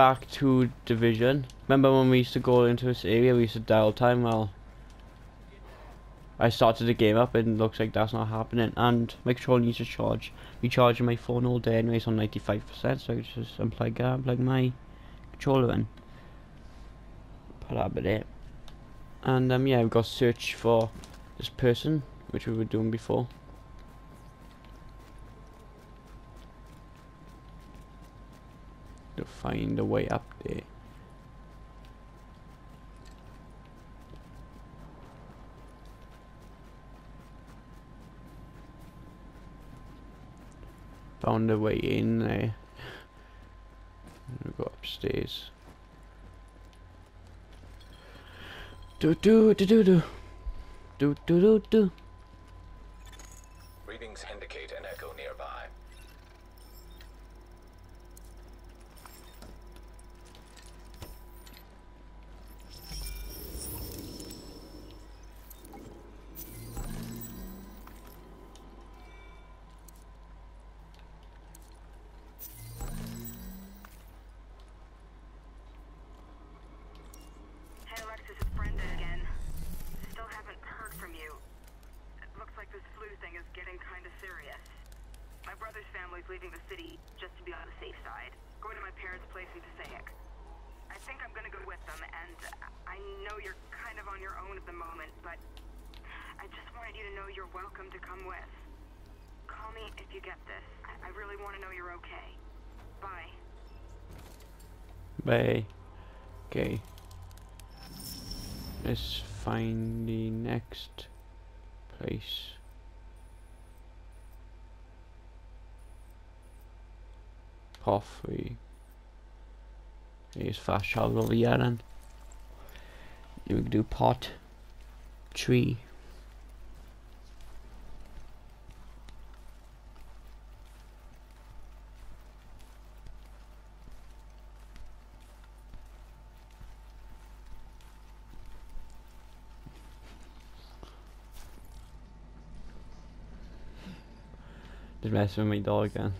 back to Division. Remember when we used to go into this area, we used to dial time? Well, I started the game up and looks like that's not happening. And my controller needs to charge. Be charging my phone all day anyways on 95%, so I just unplug, uh, unplug my controller in. Put that bit it. And um, yeah, we've got search for this person, which we were doing before. Find a way up there. Found a way in there. Go upstairs. Do do do do do do do do do. Readings indicate an echo nearby. My family's leaving the city just to be on the safe side. Going to my parents' place in Passaic. I think I'm gonna go with them, and I know you're kind of on your own at the moment, but I just wanted you to know you're welcome to come with. Call me if you get this. I, I really want to know you're okay. Bye. Bye. Okay. Let's find the next place. Pathway. Here's fast travel over here then. We can do part three. Just messing with my dog again.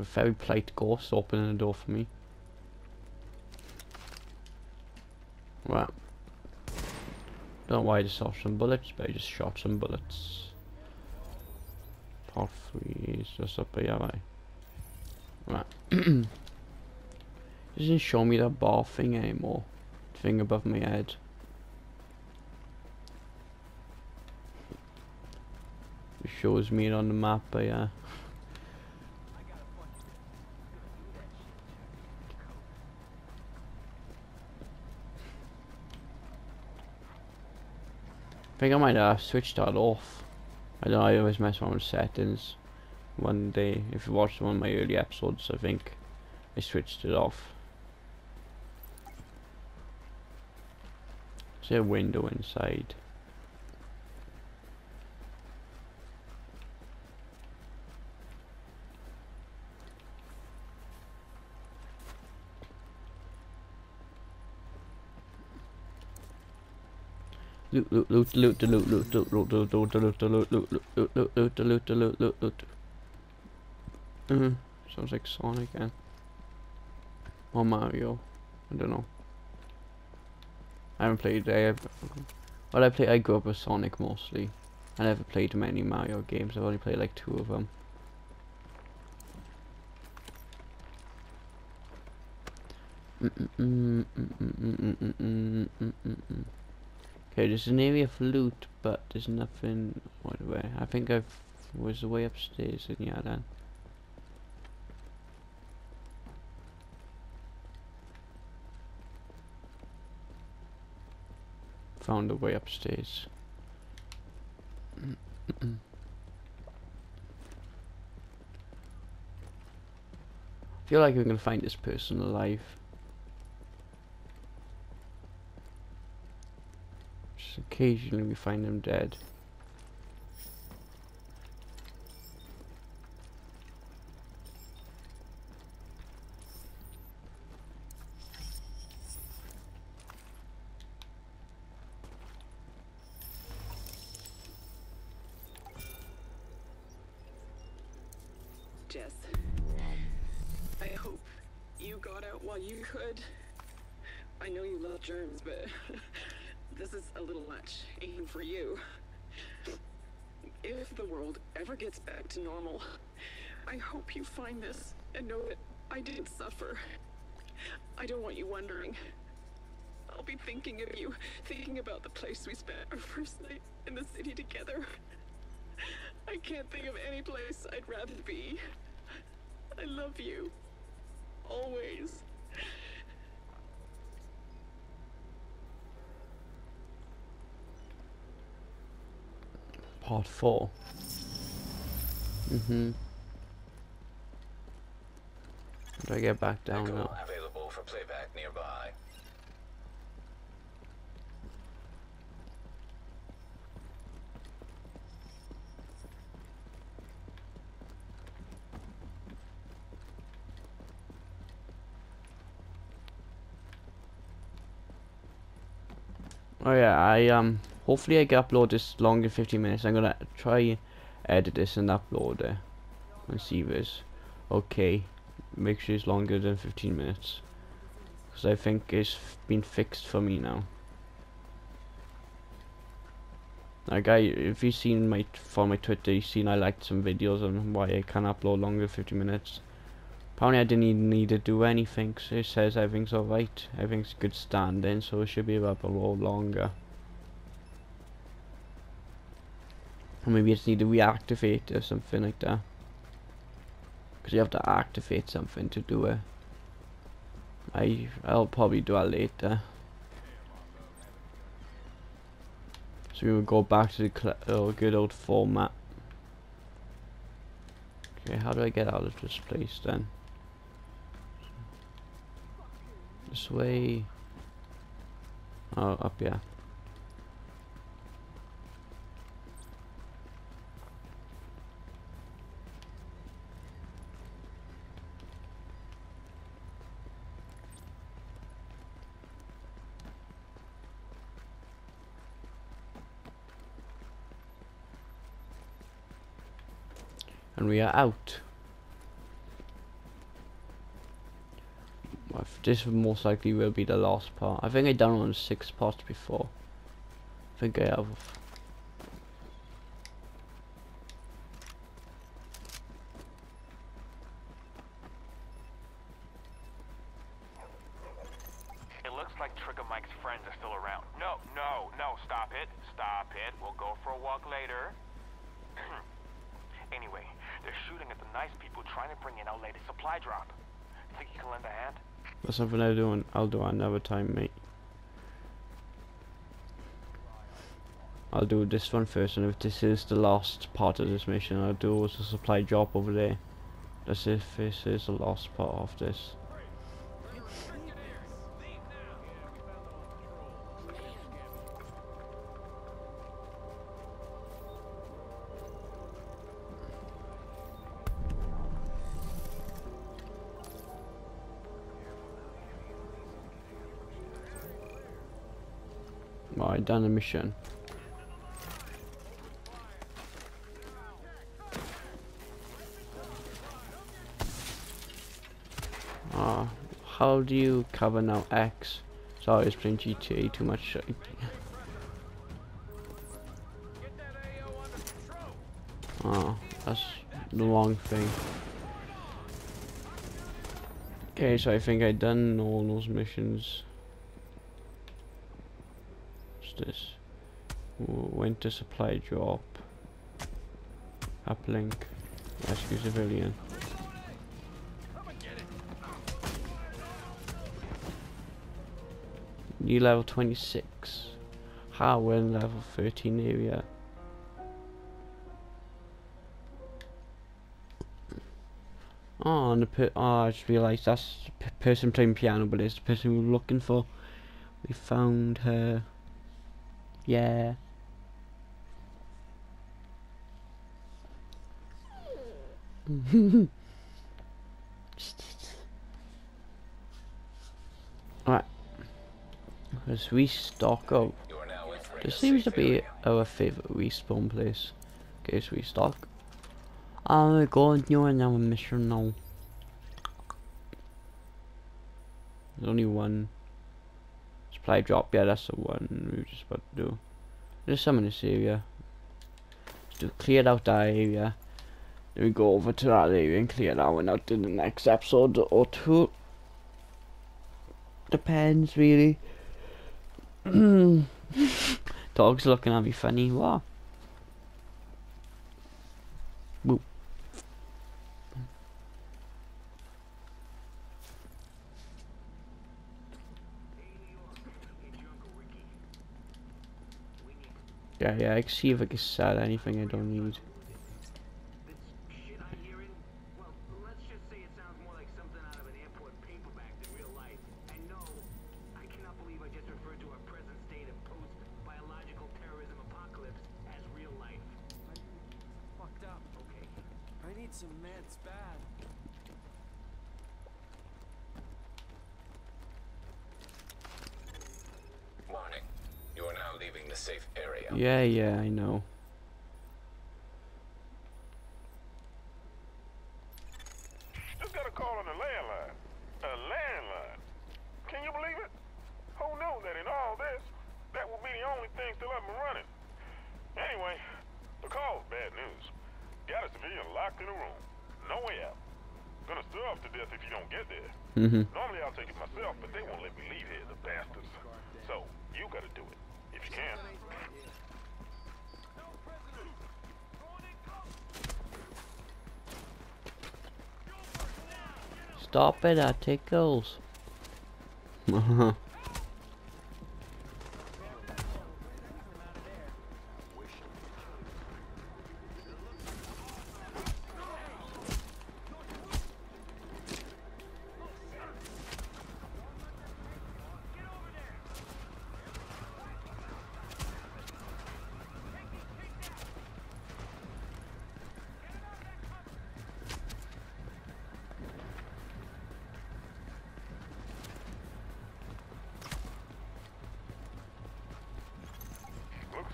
A very polite ghost opening the door for me. Right. Don't know why I just shot some bullets, but I just shot some bullets. Part 3 is just up here, right? Right. Doesn't show me that bar thing anymore. Thing above my head. Shows me it on the map, but yeah. Think I might have switched that off. I don't know, I always mess around with settings. One day, if you watched one of my early episodes, I think I switched it off. Is there a window inside? Loot, loot, loot, loot, loot, loot, loot, loot, loot, loot, loot, loot, loot, loot, loot, loot, loot, loot, loot, loot. Mhm. Sounds like Sonic and or Mario. I don't know. I haven't played. I. Well, I play. I grew up with Sonic mostly. I never played many Mario games. I've only played like two of them. Okay, there's an area of loot, but there's nothing. What way? I think I've was the way upstairs and yeah then. Found the way upstairs. feel like we're gonna find this person alive. Occasionally we find them dead. If the world ever gets back to normal, I hope you find this and know that I didn't suffer. I don't want you wondering. I'll be thinking of you, thinking about the place we spent our first night in the city together. I can't think of any place I'd rather be. I love you. Always. Part 4. Mm-hmm. Do I get back down Echo now? available for playback nearby. Oh yeah, I um hopefully I can upload this longer 15 minutes. I'm gonna try edit this and upload it and see this. okay. Make sure it's longer than 15 minutes because I think it's been fixed for me now. Like I, if you've seen my from my Twitter, you've seen I liked some videos on why I can upload longer than 50 minutes. Apparently I didn't even need to do anything, so it says everything's alright, everything's good standing, so it should be able to upload longer. Or maybe I just need to reactivate or something like that. Because you have to activate something to do it. I, I'll probably do that later. So we will go back to the oh, good old format. Okay, how do I get out of this place then? This way. Oh, up here. And we are out. This most likely will be the last part. I think I done on six parts before. I think I have. It looks like Trigger Mike's friends are still around. No, no, no, stop it. Stop it. We'll go for a walk later. anyway, they're shooting at the nice people trying to bring in our latest supply drop. Think you can lend a hand? That's something I do. and I'll do another time, mate. I'll do this one first, and if this is the last part of this mission, I'll do also supply drop over there. That's if this is the last part of this. I done a mission. Ah, how do you cover now X? Sorry, I was playing GTA too much. Oh, that's the long thing. Okay, so I think I done all those missions. This? Winter supply drop. Uplink. Rescue civilian. New level 26. How we're in level 13 area. Oh, and the per oh, I just realised that's the person playing piano, but it's the person we were looking for. We found her. Yeah. Alright. Let's restock up. This seems to be our favourite respawn place. Okay, so restock. Oh my god, you're another mission now. There's only one supply drop, yeah that's the one we were just about to do. There's some in this area. Just cleared out that area. Then we go over to that area and clear that one out in the next episode or two. Depends really. Dog's looking at me funny, what? Boop. Yeah, yeah, I can see if I can sell anything I don't need. Warning. Leaving the safe area. Yeah, yeah, I know. Just got a call on the landline. A landline. Can you believe it? Who knew that in all this, that would be the only thing still up and running? Anyway, the call's bad news. Got a civilian locked in a room. No way out. Gonna starve to death if you don't get there. Mhm. Normally I'll take it myself, but they won't let me leave here, the bastards. So, you gotta do it. If you can. Stop it, that tickles.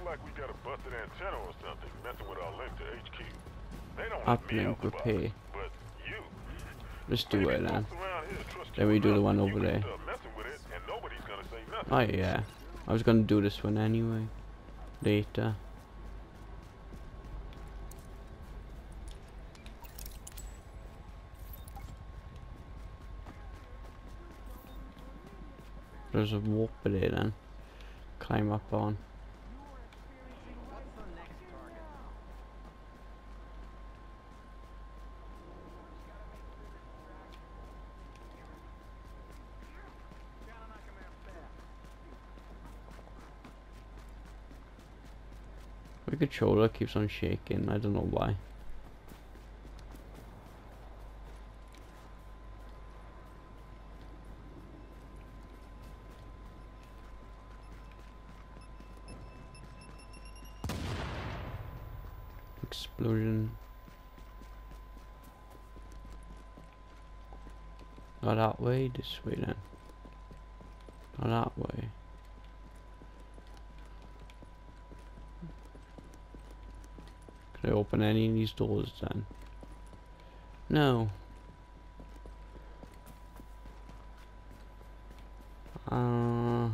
like we got a busted antenna or something messing with our link to HQ. They don't Uplink me out the box, repair. but you. Let's do it then. folks around here trust Then we do the one over there. start messing with it and nobody's gonna say nothing. Oh yeah. I was gonna do this one anyway. Later. There's a walk there then. Climb up on. My controller keeps on shaking, I don't know why. Explosion. Not that way, this way then. Not that way. Could I open any of these doors then? No. Uh,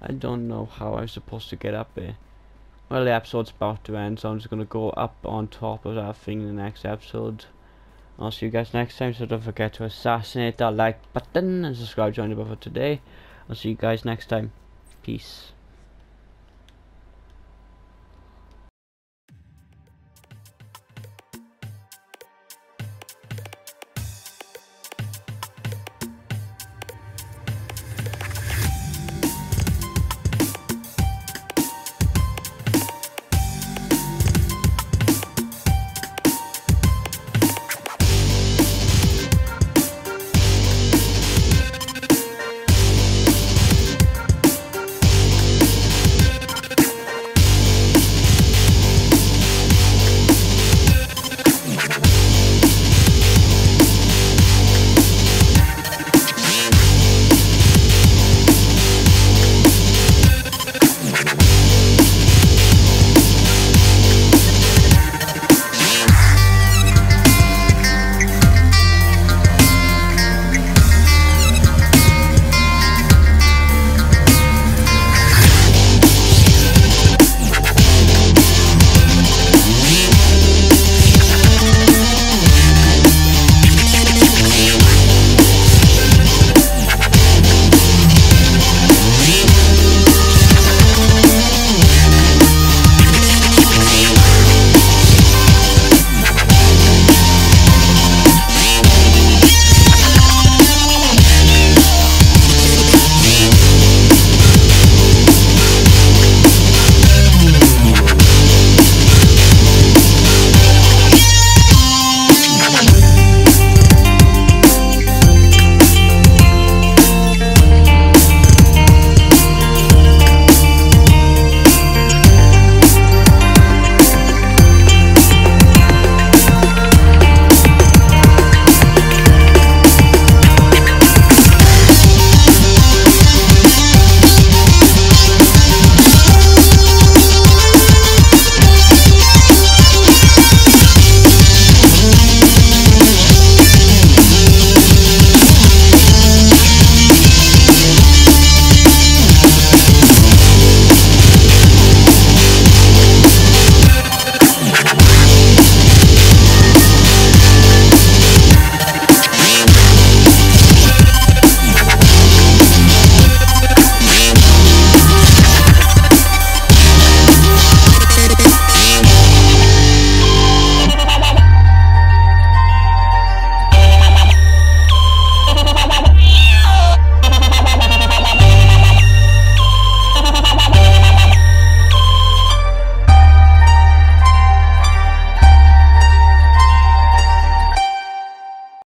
I don't know how I'm supposed to get up there. Well, the episode's about to end, so I'm just gonna go up on top of that thing in the next episode. I'll see you guys next time, so don't forget to assassinate that like button and subscribe to join the for today. I'll see you guys next time. Peace.